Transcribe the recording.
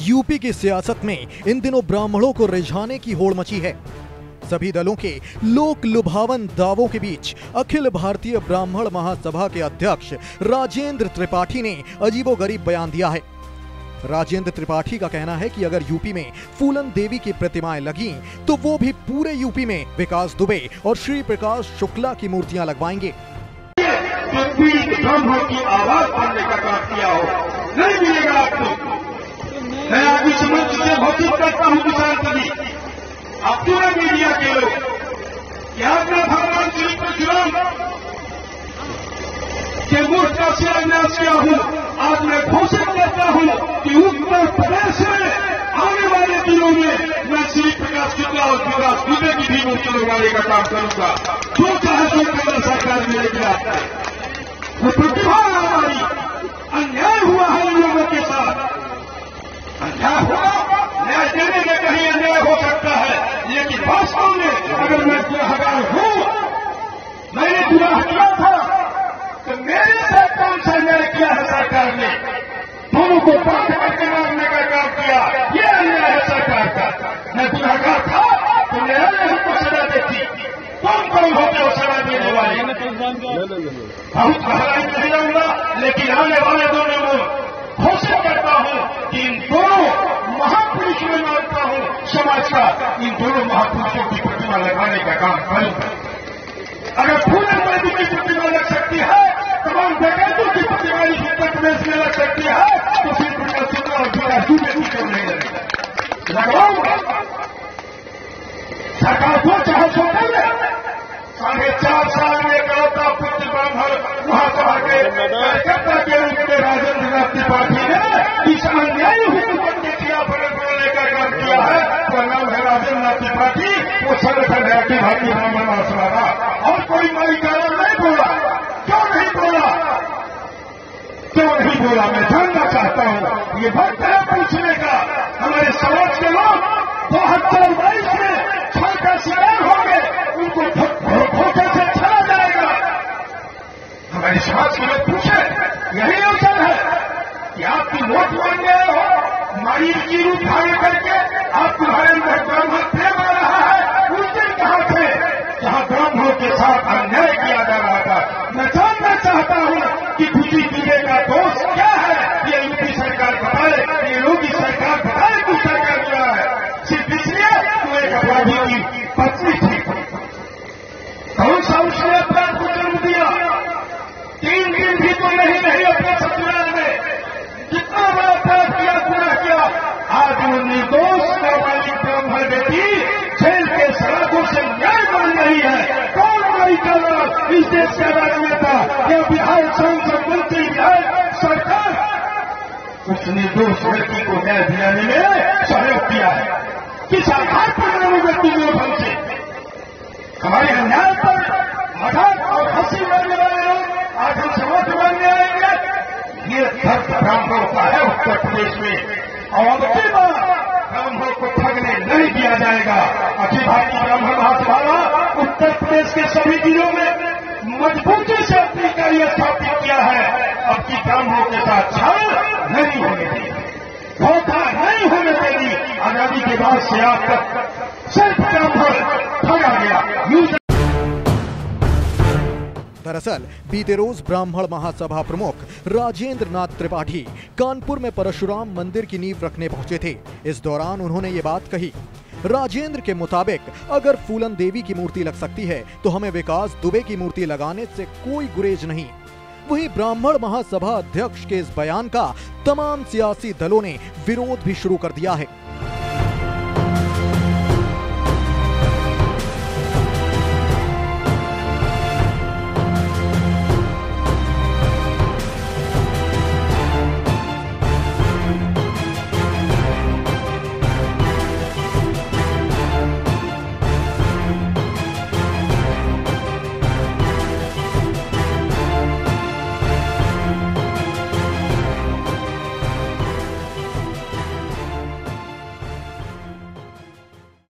UP की सियासत में इन दिनों ब्राह्मणों को रिझाने की होड़ मची है। सभी दलों के लोक लुभावन दावों के बीच अखिल भारतीय ब्राह्मण महासभा के अध्यक्ष राजेंद्र त्रिपाठी ने अजीबोगरीब बयान दिया है। राजेंद्र त्रिपाठी का कहना है कि अगर यूपी में फूलन देवी की प्रतिमाएँ लगी तो वो भी पूरे यूपी में विकास दुबे और श्री प्रकाश शुक्ला की मूर्तियाँ लगवाएँगे। की आवाज़ का काम किया हो। नहीं मिलेगा आपको। इस से घोषित करता हूँ किसान सभी अब पूरे मीडिया के लोग। आज मैं भगवान श्री परशुराम के मुख का शिलान्यास किया हूँ, आज मैं घोषित करता हूँ कि उत्तर प्रदेश में आने वाले दिनों में मैं श्री प्रकाश शुक्ला और विकास दुबे की भी मूर्ति लगवाने का काम करूँगा। जो चाहे सो केंद्र सरकार में लेकर आता है। दोनों को मारने का काम किया? ये अन्याय है सरकार का मैं गुनाहगार था तो न्यायालय हमको सजा देती कौन कौन होते हो सजा देने वाले। बहुत गहराई नहीं रहूँगा लेकिन आने वाले दिनों में घोषित करता हूँ कि इन दोनों महापुरुष में मानता हूँ। समाज का इन दोनों महापुरुषों की प्रतिमा लगाने का काम करूँगा। अगर पूरे देवी की प्रतिमा सरकार चार साल में इकलौता पुत्र ब्राह्मण महासभा के कार्यकर्ता राजेंद्र नाथ त्रिपाठी ने इस अन्यायी हुकूमत के खिलाफ का काम किया है उसका है राजेंद्र त्रिपाठी वो संगठन है अखिल भारतीय ब्राह्मण और कोई नई कारण नहीं बोला क्यों नहीं बोला नहीं बोला, मैं जानना चाहता हूँ, ये वक्त है पूछने का, हमारे समाज के लोग हज़ार बाईस छल का शिकार होंगे, उनको धोखे से चला जाएगा। हमारे समाज के लोग पूछे, यही अवसर है कि आपकी वोट मांग हो? मारी की रूप धारण करके आप तुम्हारे या बिहार संसद मंत्री विधायक सरकार। उसने दो व्यक्ति को न्याय दिलाने में सहयोग किया है। किस आधार पर दोनों व्यक्ति को पहुँचे हमारे अन्याय पर मज़ाक और हँसी करने वाले लोग आज हम समझ बनने आएँगे। ये धर्म ब्राह्मणों का है, उत्तर प्रदेश में। और की बार ब्राह्मणों को ठगने नहीं दिया जाएगा। अखिल भारतीय ब्राह्मण महासभा उत्तर प्रदेश के सभी जिलों में मजबूती से अपनी कार्य स्थापित किया है अब की ब्राह्मणों के साथ छल नहीं होने देगी धोखा नहीं होने देगी आज़ादी के बाद से आज तक सिर्फ़ ब्राह्मण ठगा गया दरअसल, बीते रोज ब्राह्मण महासभा प्रमुख राजेंद्र नाथ त्रिपाठी कानपुर में परशुराम मंदिर की नींव रखने पहुँचे थे। इस दौरान उन्होंने ये बात कही, राजेंद्र के मुताबिक, अगर फूलन देवी की मूर्ति लग सकती है तो हमें विकास दुबे की मूर्ति लगाने से कोई गुरेज नहीं। वहीं ब्राह्मण महासभा अध्यक्ष के इस बयान का तमाम सियासी दलों ने विरोध भी शुरू कर दिया है।